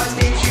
God's nature.